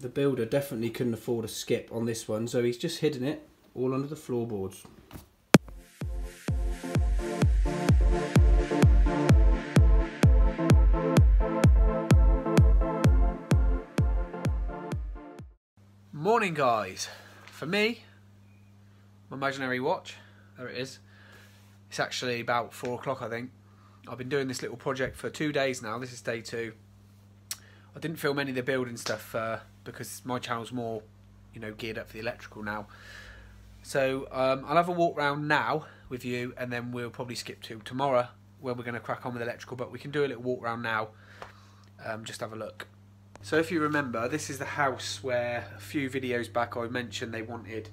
the builder definitely couldn't afford a skip on this one, so he's just hidden it all under the floorboards. Morning guys! For me, my imaginary watch, there it is. It's actually about four o'clock I think. I've been doing this little project for two days now, this is day two. I didn't film any of the building stuff uh, because my channel's more, you know, geared up for the electrical now. So um, I'll have a walk around now with you and then we'll probably skip to tomorrow where we're going to crack on with electrical but we can do a little walk around now um, just have a look. So if you remember this is the house where a few videos back I mentioned they wanted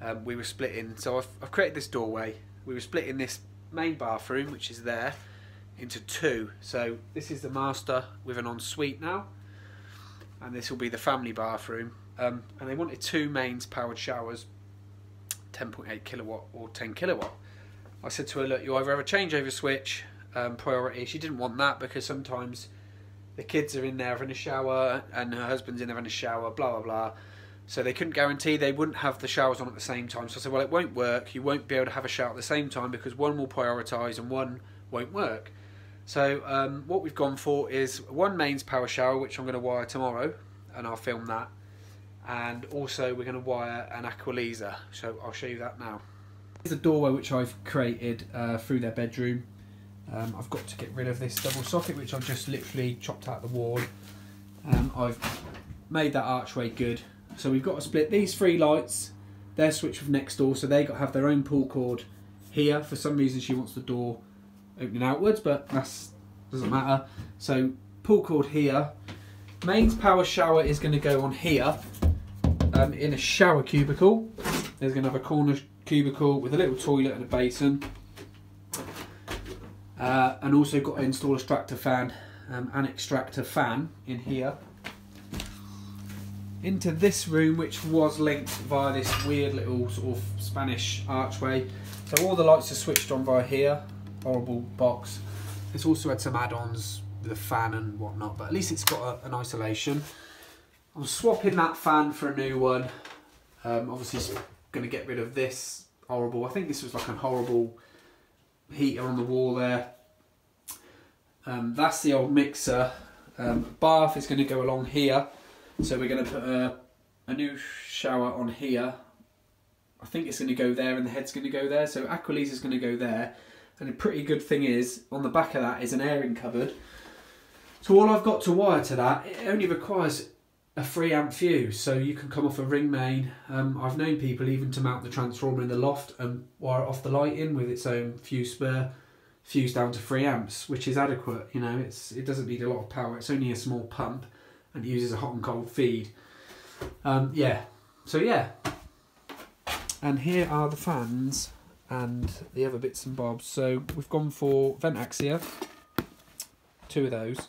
um, we were splitting so I've, I've created this doorway we were splitting this main bathroom which is there into two so this is the master with an ensuite now and this will be the family bathroom um, and they wanted two mains powered showers 10.8 kilowatt or 10 kilowatt. I said to her, look, you either have a changeover switch um, priority. She didn't want that because sometimes the kids are in there having a shower and her husband's in there having a shower, blah, blah, blah. So they couldn't guarantee they wouldn't have the showers on at the same time. So I said, well, it won't work. You won't be able to have a shower at the same time because one will prioritise and one won't work. So um, what we've gone for is one mains power shower, which I'm going to wire tomorrow, and I'll film that and also we're going to wire an Aqualisa so I'll show you that now. Here's a doorway which I've created uh, through their bedroom. Um, I've got to get rid of this double socket which I've just literally chopped out the wall. Um, I've made that archway good. So we've got to split these three lights. They're switched with next door so they got to have their own pull cord here. For some reason she wants the door opening outwards but that doesn't matter. So pull cord here. Mains power shower is going to go on here um, in a shower cubicle. There's going to have a corner cubicle with a little toilet and a basin. Uh, and also got to install a extractor fan, um, an extractor fan in here. Into this room, which was linked via this weird little sort of Spanish archway. So all the lights are switched on by here. Horrible box. It's also had some add-ons the fan and whatnot, but at least it's got a, an isolation. I'm swapping that fan for a new one. Um, obviously, going to get rid of this horrible. I think this was like a horrible heater on the wall there. Um, that's the old mixer. Um, bath is going to go along here. So we're going to put a, a new shower on here. I think it's going to go there and the head's going to go there. So Aqualisa is going to go there. And a pretty good thing is, on the back of that is an airing cupboard. So all I've got to wire to that, it only requires a 3 amp fuse. So you can come off a ring main. Um, I've known people even to mount the transformer in the loft and wire it off the lighting with its own fuse spur fuse down to 3 amps which is adequate you know it's it doesn't need a lot of power. It's only a small pump and it uses a hot and cold feed. Um, yeah. So yeah. And here are the fans and the other bits and bobs so we've gone for Vent-Axia two of those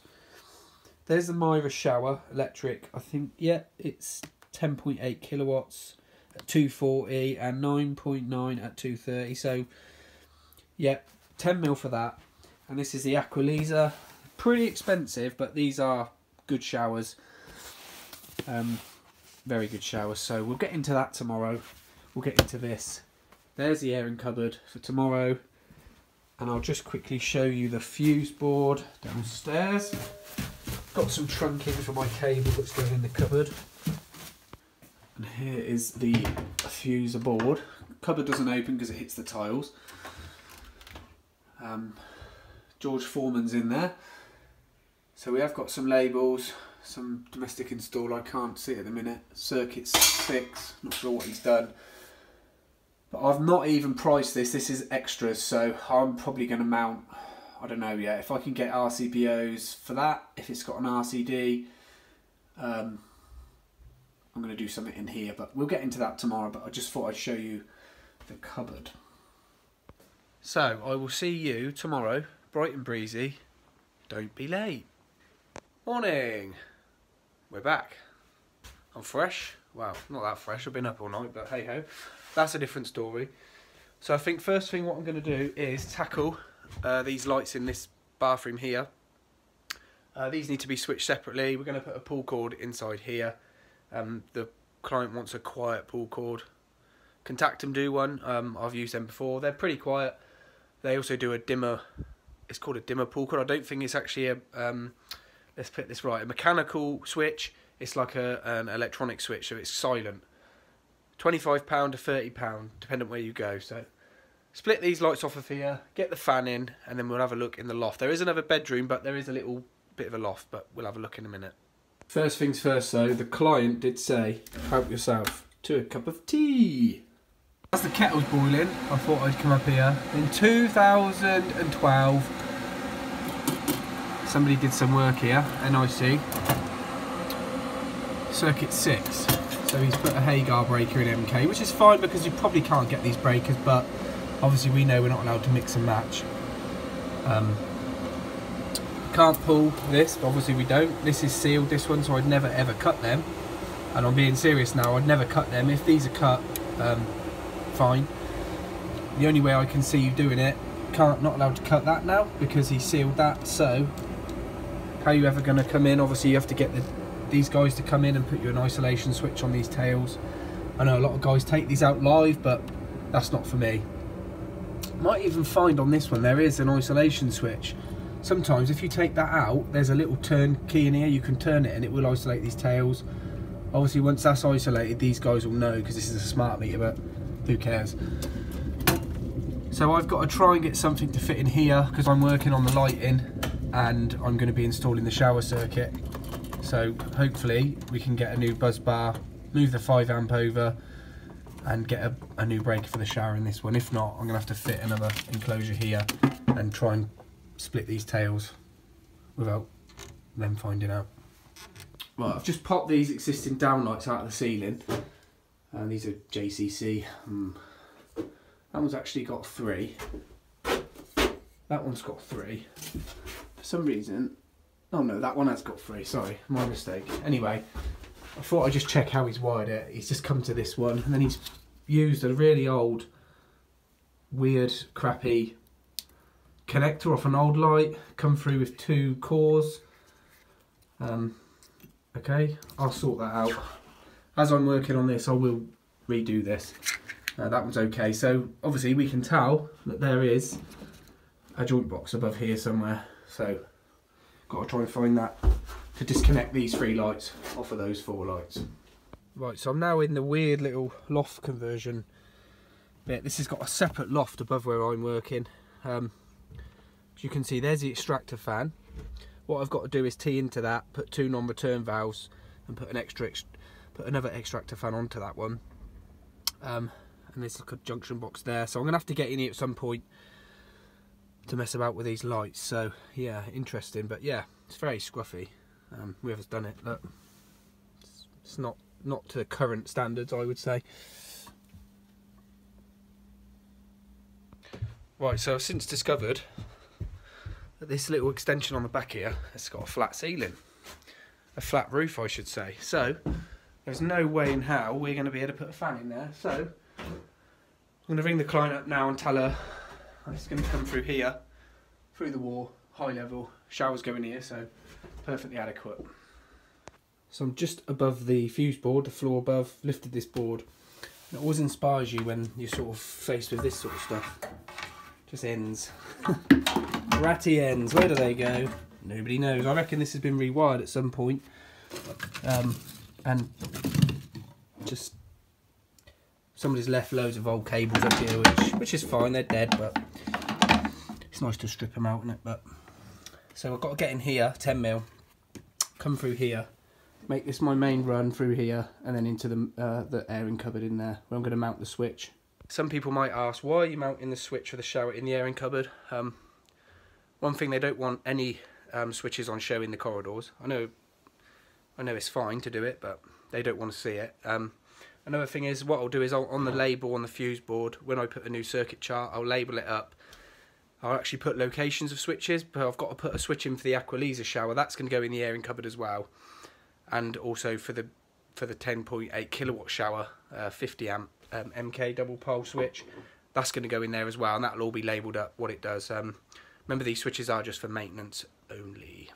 there's the Mira shower electric. I think, yeah, it's 10.8 kilowatts at 240 and 9.9 at 230. So, yeah, 10 mil for that. And this is the Aqualisa. Pretty expensive, but these are good showers. Um, very good showers. So we'll get into that tomorrow. We'll get into this. There's the airing cupboard for tomorrow. And I'll just quickly show you the fuse board downstairs. Got some trunking for my cable that's going in the cupboard. And here is the fuser board. Cupboard doesn't open because it hits the tiles. Um, George Foreman's in there. So we have got some labels, some domestic install, I can't see at the minute. Circuit 6, not sure what he's done. But I've not even priced this, this is extras, so I'm probably going to mount I don't know yet. If I can get RCBOs for that, if it's got an RCD, um, I'm going to do something in here. But we'll get into that tomorrow. But I just thought I'd show you the cupboard. So I will see you tomorrow, bright and breezy. Don't be late. Morning. We're back. I'm fresh. Well, not that fresh. I've been up all night, but hey ho. That's a different story. So I think first thing what I'm going to do is tackle uh, these lights in this bathroom here. Uh, these need to be switched separately. We're going to put a pull cord inside here Um, the client wants a quiet pull cord. Contactum do one. Um, I've used them before. They're pretty quiet. They also do a dimmer. It's called a dimmer pull cord. I don't think it's actually a. Um, let's put this right. A mechanical switch. It's like a an electronic switch, so it's silent. Twenty-five pound to thirty pound, depending where you go. So, split these lights off of here. Get the fan in, and then we'll have a look in the loft. There is another bedroom, but there is a little bit of a loft. But we'll have a look in a minute. First things first, though. The client did say, "Help yourself to a cup of tea." As the kettle's boiling, I thought I'd come up here. In 2012, somebody did some work here, NIC. Circuit 6. So he's put a Hager breaker in MK, which is fine because you probably can't get these breakers, but obviously we know we're not allowed to mix and match. Um, can't pull this, obviously we don't. This is sealed, this one, so I'd never ever cut them. And I'm being serious now, I'd never cut them. If these are cut, um, fine. The only way I can see you doing it, can't not allowed to cut that now because he sealed that. So how are you ever going to come in? Obviously you have to get the, these guys to come in and put you an isolation switch on these tails. I know a lot of guys take these out live, but that's not for me. Might even find on this one there is an isolation switch. Sometimes if you take that out, there's a little turn key in here. You can turn it and it will isolate these tails. Obviously once that's isolated, these guys will know because this is a smart meter, but who cares? So I've got to try and get something to fit in here because I'm working on the lighting and I'm going to be installing the shower circuit. So hopefully we can get a new busbar, move the 5 amp over and get a, a new breaker for the shower in this one. If not, I'm going to have to fit another enclosure here and try and split these tails without them finding out. Right, I've just popped these existing downlights out of the ceiling and uh, these are JCC. Um, that one's actually got three. That one's got three. For some reason, oh no, that one has got three. Sorry, my mistake. Anyway, I thought I'd just check how he's wired it. He's just come to this one, and then he's used a really old, weird, crappy connector off an old light. Come through with two cores. Um, okay, I'll sort that out as I'm working on this I will redo this uh, that one's okay so obviously we can tell that there is a joint box above here somewhere so got to try and find that to disconnect these three lights off of those four lights. Right so I'm now in the weird little loft conversion. Bit this has got a separate loft above where I'm working. Um, as you can see there's the extractor fan. What I've got to do is tee into that put two non-return valves and put an extra put another extractor fan onto that one. Um, and there's a junction box there. So I'm to have to get in here at some point to mess about with these lights. So yeah, interesting. But yeah, it's very scruffy. Um, whoever's done it, look, it's, not not to the current standards, I would say. Right, so I've since discovered that this little extension on the back here it's got a flat ceiling. A flat roof, I should say. So, there's no way in how we're going to be able to put a fan in there. So I'm going to ring the client up now and tell her it's going to come through here, through the wall, high level, showers going here, so perfectly adequate. So I'm just above the fuse board, the floor above, lifted this board. It always inspires you when you're sort of faced with this sort of stuff. Just ends. Ratty ends, where do they go? Nobody knows. I reckon this has been rewired at some point. Um, and just somebody's left loads of old cables up here which which is fine they're dead but it's nice to strip them out isn't it? But so I've got to get in here 10 mil come through here make this my main run through here and then into the uh, the airing cupboard in there where I'm going to mount the switch. Some people might ask why are you mounting the switch for the shower in the airing cupboard? Um, one thing they don't want any um, switches on show in the corridors. I know I know it's fine to do it, but they don't want to see it. Um, another thing is, what I'll do is I'll, on the label on the fuse board, when I put a new circuit chart, I'll label it up. I'll actually put locations of switches, but I've got to put a switch in for the Aqualisa shower. That's going to go in the airing cupboard as well. And also for the for the 10.8 kilowatt shower, uh, 50 amp um, MK double pole switch. That's going to go in there as well, and that'll all be labelled up what it does. Um, remember, these switches are just for maintenance only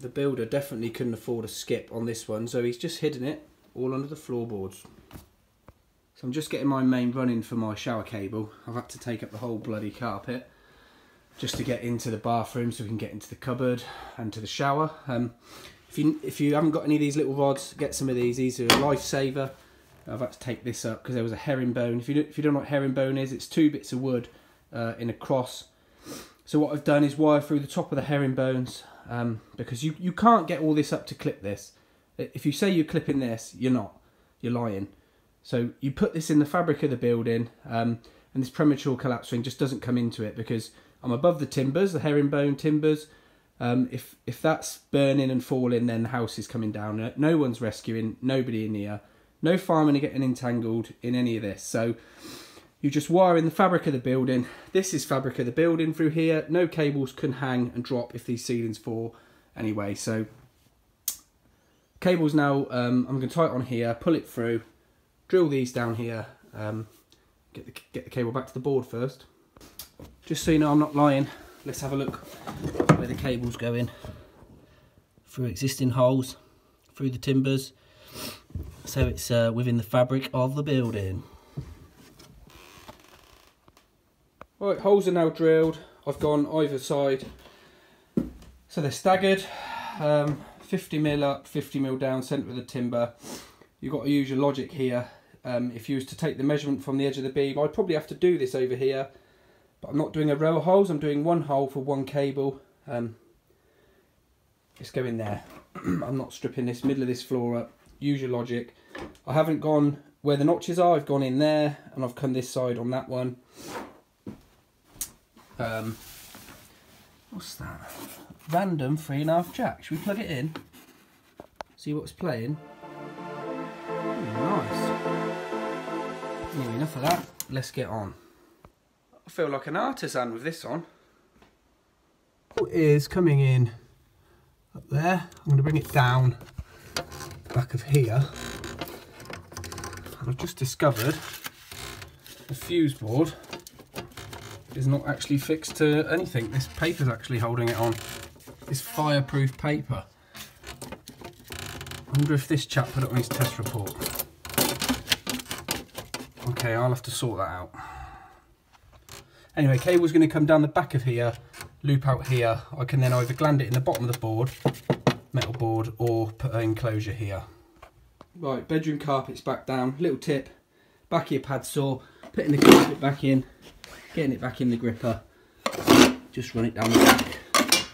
the builder definitely couldn't afford a skip on this one, so he's just hidden it all under the floorboards. So I'm just getting my main running for my shower cable. I've had to take up the whole bloody carpet just to get into the bathroom so we can get into the cupboard and to the shower. Um, if you if you haven't got any of these little rods, get some of these. These are a lifesaver. I've had to take this up because there was a herringbone. If you do, if you don't know what herringbone is, it's two bits of wood uh, in a cross. So what I've done is wire through the top of the herringbones um, because you you can't get all this up to clip this. If you say you're clipping this, you're not. You're lying. So you put this in the fabric of the building, um, and this premature collapse ring just doesn't come into it because I'm above the timbers, the herringbone timbers. Um, if if that's burning and falling, then the house is coming down. No one's rescuing, nobody in here. No firemen are getting entangled in any of this. So you're just wire in the fabric of the building. This is fabric of the building through here. No cables can hang and drop if these ceilings fall anyway. So cables now, um, I'm going to tie it on here, pull it through, drill these down here, um, get, the, get the cable back to the board first. Just so you know I'm not lying, let's have a look where the cable's going. Through existing holes, through the timbers, so it's uh, within the fabric of the building. Right, holes are now drilled. I've gone either side. So they're staggered. Um, 50 mil up, 50 mil down, centre of the timber. You've got to use your logic here. Um, if you was to take the measurement from the edge of the beam, I'd probably have to do this over here. But I'm not doing a row of holes, I'm doing one hole for one cable. Um, it's going there. I'm not stripping this middle of this floor up. Use your logic. I haven't gone where the notches are, I've gone in there and I've come this side on that one. Um, what's that? Random three and a half jack. Should we plug it in? See what's playing? Well, enough of that. Let's get on. I feel like an artisan with this on. Is coming in up there. I'm going to bring it down back of here. I've just discovered the fuse board is not actually fixed to anything. This paper's actually holding it on. This fireproof paper. I wonder if this chap put it on his test report. Okay, I'll have to sort that out. Anyway, cable's going to come down the back of here, loop out here. I can then either gland it in the bottom of the board, metal board, or put an enclosure here. Right, bedroom carpet's back down. Little tip, back of your pad saw, putting the carpet back in, getting it back in the gripper. Just run it down the back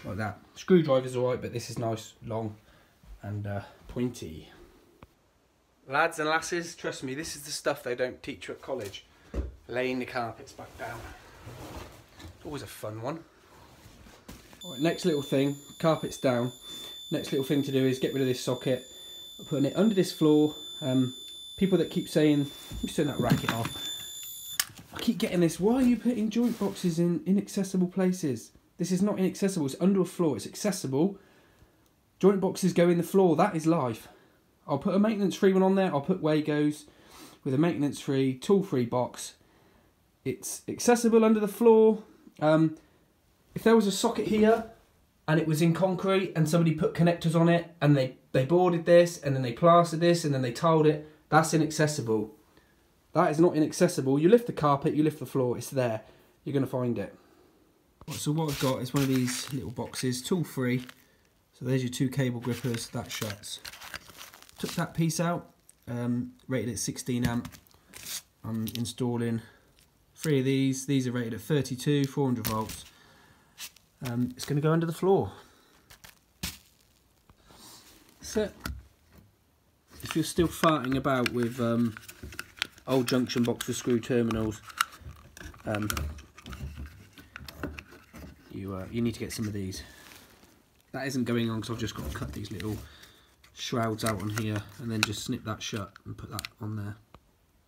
like that. Screwdriver's alright, but this is nice, long, and uh, pointy. Lads and lasses, trust me, this is the stuff they don't teach you at college. Laying the carpets back down. Always a fun one. Next little thing, carpet's down. Next little thing to do is get rid of this socket. Putting it under this floor. Um, people that keep saying, let turn that racket off. I keep getting this, why are you putting joint boxes in inaccessible places? This is not inaccessible, it's under a floor, it's accessible. Joint boxes go in the floor, that is life. I'll put a maintenance free one on there. I'll put Wagos with a maintenance free, tool free box. It's accessible under the floor. Um, if there was a socket here and it was in concrete and somebody put connectors on it and they, they boarded this and then they plastered this and then they tiled it, that's inaccessible. That is not inaccessible. You lift the carpet, you lift the floor, it's there. You're going to find it. So what I've got is one of these little boxes, tool free. So there's your two cable grippers, that shuts took that piece out, um, rated at 16 amp. I'm installing three of these. These are rated at 32, 400 volts. Um, it's going to go under the floor. So, if you're still farting about with um, old junction box with screw terminals, um, you uh, you need to get some of these. That isn't going on because I've just got to cut these little shrouds out on here and then just snip that shut and put that on there.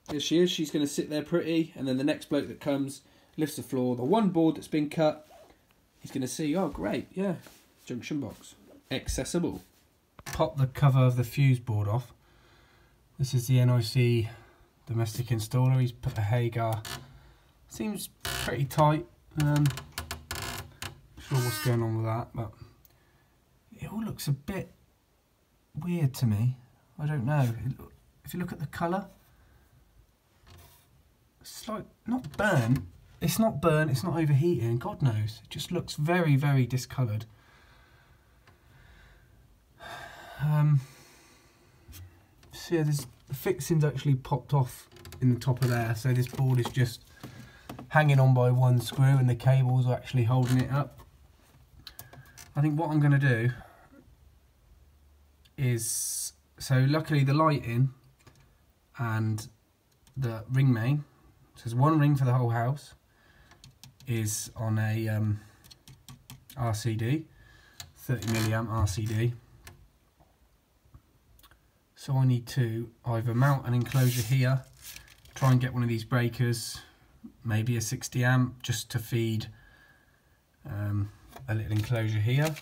Here she is, she's going to sit there pretty and then the next bloke that comes lifts the floor. The one board that's been cut, he's going to see, oh great, yeah, junction box, accessible. Pop the cover of the fuse board off. This is the NIC domestic installer, he's put a Hager, seems pretty tight, um, sure what's going on with that, but it all looks a bit weird to me. I don't know. if you look at the colour, it's like not burn. It's not burn. It's not overheating. God knows. It just looks very, very discoloured. Um, so yeah, there's the fixing's actually popped off in the top of there. So this board is just hanging on by one screw, and the cables are actually holding it up. I think what I'm going to do is so luckily the lighting and the ring main so there's one ring for the whole house is on a um, RCD 30 milliamp RCD so I need to either mount an enclosure here try and get one of these breakers maybe a 60 amp just to feed um, a little enclosure here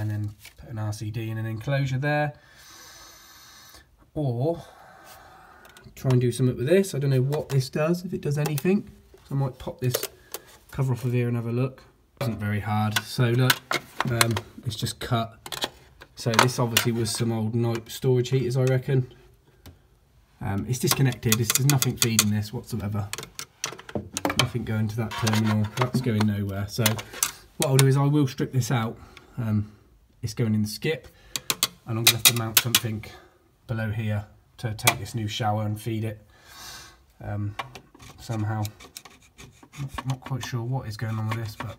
and then put an RCD in an enclosure there. Or try and do something with this. I don't know what this does if it does anything. So I might pop this cover off of here and have a look. It isn't very hard. So look um, it's just cut. So this obviously was some old storage heaters I reckon. Um, it's disconnected. There's nothing feeding this whatsoever. Nothing going to that terminal. That's going nowhere. So what I'll do is I will strip this out. Um, it's going in the skip and I'm going to have to mount something below here to take this new shower and feed it um, somehow. Not, not, quite sure what is going on with this, but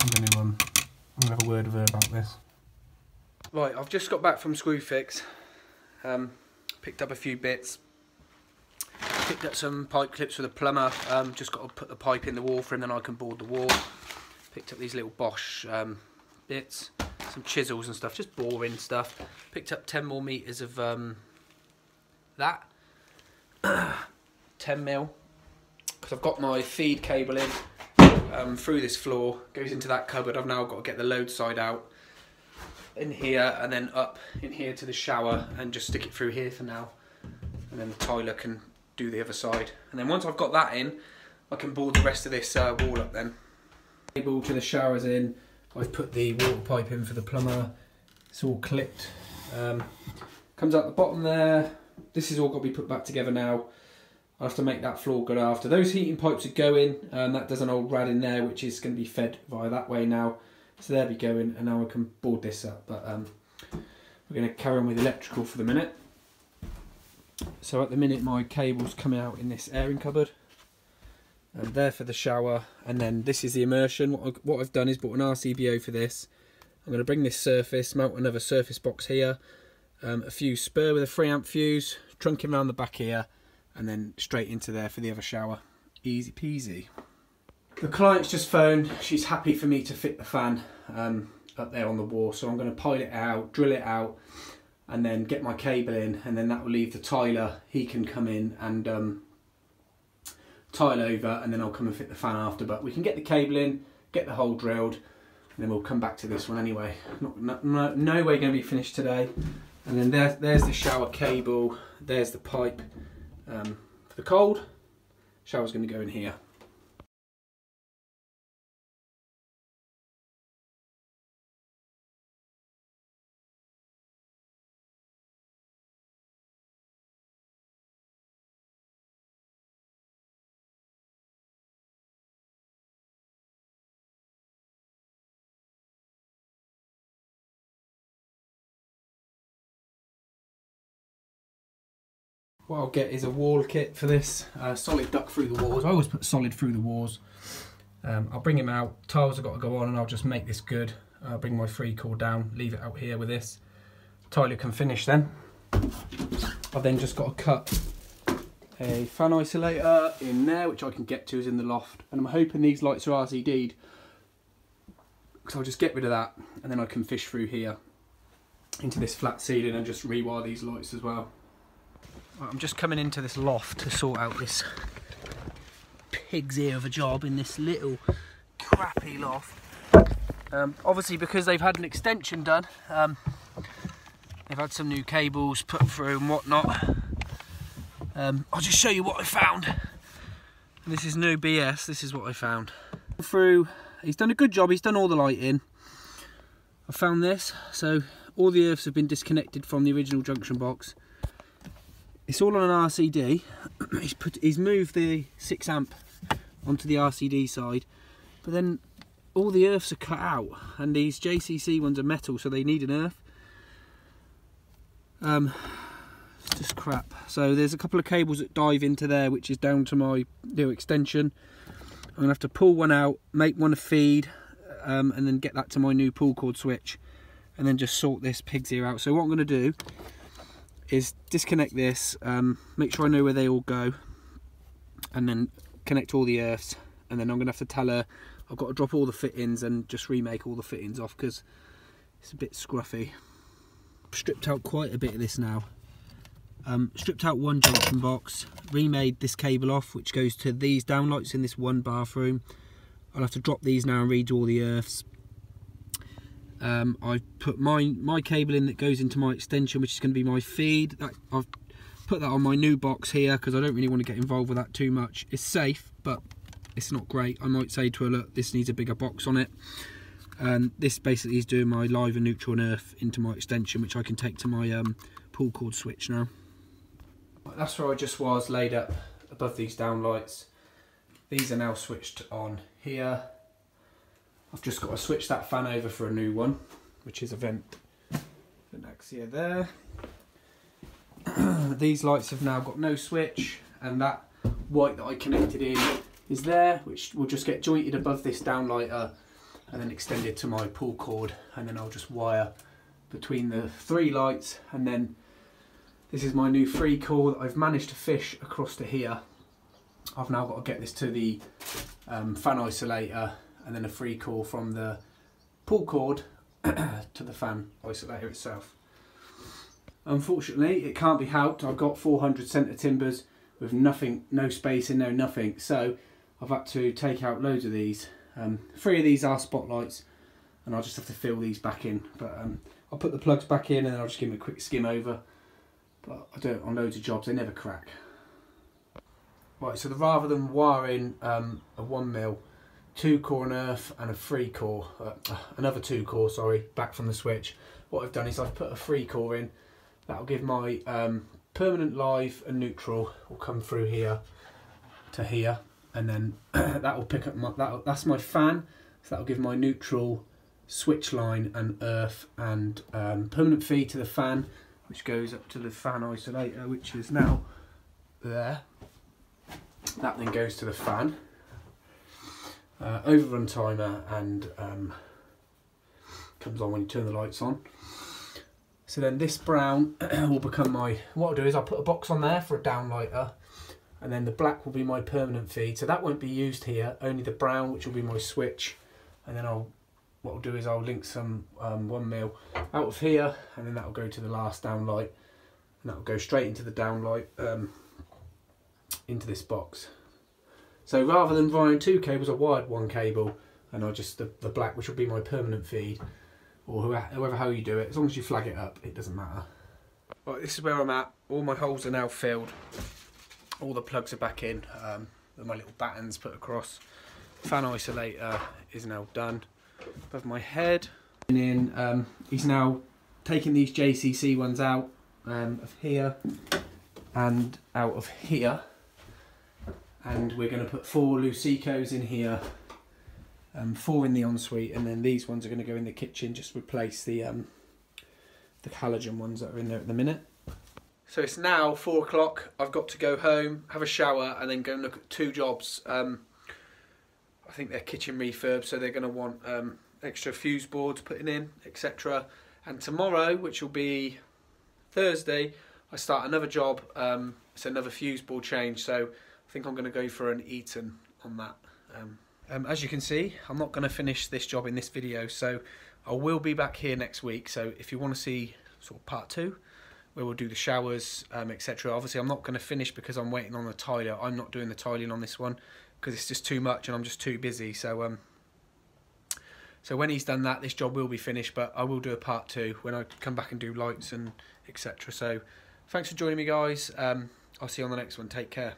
I'm going to um, I'm going to have a word with her about this. Right, I've just got back from Screwfix. Um, picked up a few bits. Picked up some pipe clips for the plumber. Um, just got to put the pipe in the wall for him, then I can board the wall. Picked up these little Bosch um, bits, some chisels and stuff, just boring stuff. Picked up 10 more meters of um, that. 10 mil. Because I've got my feed cable in um, through this floor, goes into that cupboard. I've now got to get the load side out in here and then up in here to the shower and just stick it through here for now. And then the tiler can do the other side. And then once I've got that in, I can board the rest of this uh, wall up then. Cable to the showers in. I've put the water pipe in for the plumber. It's all clipped. Um, comes out the bottom there. This is all got to be put back together now. I'll have to make that floor good after. Those heating pipes are going. Um, that does an old rad in there, which is going to be fed via that way now. So there we going, and now I can board this up. But um, we're going to carry on with electrical for the minute. So at the minute, my cable's coming out in this airing cupboard and there for the shower and then this is the immersion. What, what I've done is bought an RCBO for this. I'm going to bring this surface mount another surface box here um, a fuse spur with a 3 amp fuse trunking around the back here and then straight into there for the other shower. Easy peasy. The client's just phoned. She's happy for me to fit the fan um, up there on the wall. So I'm going to pile it out drill it out and then get my cable in and then that will leave the tiler he can come in and um, tile over and then I'll come and fit the fan after but we can get the cable in get the hole drilled and then we'll come back to this one anyway. Not, no, no way going to be finished today. And then there, there's the shower cable there's the pipe um, for the cold. Shower's going to go in here what I'll get is a wall kit for this, uh, solid duck through the walls. I always put solid through the walls. Um, I'll bring him out, tiles have got to go on and I'll just make this good. I'll bring my free core down, leave it out here with this. tiler can finish then. I've then just got to cut a fan isolator in there, which I can get to is in the loft. And I'm hoping these lights are RCD'd, because I'll just get rid of that and then I can fish through here into this flat ceiling and just rewire these lights as well. I'm just coming into this loft to sort out this pig's ear of a job in this little crappy loft. Um, obviously because they've had an extension done, um, they've had some new cables put through and whatnot. Um, I'll just show you what I found. This is no BS, this is what I found. Through, he's done a good job, he's done all the lighting. I found this, so all the earths have been disconnected from the original junction box it's all on an RCD. he's put he's moved the six amp onto the RCD side, but then all the earths are cut out, and these JCC ones are metal, so they need an earth. Um, it's just crap. So there's a couple of cables that dive into there, which is down to my new extension. I'm gonna have to pull one out, make one a feed, um, and then get that to my new pull cord switch, and then just sort this pig's ear out. So what I'm gonna do is disconnect this, um, make sure I know where they all go, and then connect all the earths, and then I'm gonna have to tell her I've got to drop all the fittings and just remake all the fittings off because it's a bit scruffy. Stripped out quite a bit of this now. Um, stripped out one junction box, remade this cable off which goes to these downlights in this one bathroom. I'll have to drop these now and redo all the earths. Um, I've put my, my cable in that goes into my extension which is going to be my feed. That, I've put that on my new box here because I don't really want to get involved with that too much. It's safe but it's not great. I might say to her, look, this needs a bigger box on it. And this basically is doing my live and neutral and earth into my extension, which I can take to my um, pull cord switch now. That's where I just was laid up above these downlights. These are now switched on here. I've just got to switch that fan over for a new one, which is a vent Axia there. these lights have now got no switch, and that white that I connected in is there, which will just get jointed above this downlighter and then extended to my pull cord and then I'll just wire between the three lights and then this is my new free core that I've managed to fish across to here. I've now got to get this to the um, fan isolator and then a free call from the pull cord to the fan isolator itself. Unfortunately, it can't be helped. I've got 400 centre timbers with nothing, no space in there, nothing. So I've had to take out loads of these. Um, three of these are spotlights and I'll just have to fill these back in. But um, I'll put the plugs back in and I'll just give them a quick skim over. But I do it on loads of jobs, they never crack. Right, so the, rather than wiring um, a one mil, two core and earth and a three core, uh, uh, another two core, sorry, back from the switch, what I've done is I've put a three core in. That'll give my um, permanent live and neutral will come through here to here and then that will pick up my that that's my fan. So that will give my neutral switch line and earth and um, permanent feed to the fan which goes up to the fan isolator which is now there. That then goes to the fan uh, overrun timer and um, comes on when you turn the lights on. So then this brown will become my what I'll do is I'll put a box on there for a downlighter and then the black will be my permanent feed. So that won't be used here only the brown which will be my switch. And then I'll what I'll do is I'll link some um, one mil out of here and then that will go to the last downlight and that will go straight into the downlight um, into this box so rather than wiring two cables I wired one cable and I just the, the black which will be my permanent feed or whoever, however how you do it as long as you flag it up it doesn't matter. Right this is where I'm at. All my holes are now filled. All the plugs are back in um, my little battens put across. Fan isolator is now done. Above my head. And then um, he's now taking these JCC ones out um, of here and out of here and we're going to put four Lucecos in here um, four in the ensuite and then these ones are going to go in the kitchen just replace the um, the halogen ones that are in there at the minute so it's now four o'clock. I've got to go home, have a shower, and then go and look at two jobs. Um, I think they're kitchen refurb, so they're going to want um, extra fuse boards putting in, etc. And tomorrow, which will be Thursday, I start another job. Um, it's another fuse board change, so I think I'm going to go for an Eaton on that. Um, um, as you can see, I'm not going to finish this job in this video, so I will be back here next week. So if you want to see sort of part two, where we'll do the showers, um, etc. Obviously, I'm not going to finish because I'm waiting on the tiler. I'm not doing the tiling on this one because it's just too much and I'm just too busy. So, um, so when he's done that, this job will be finished. But I will do a part two when I come back and do lights and etc. So, thanks for joining me, guys. Um, I'll see you on the next one. Take care.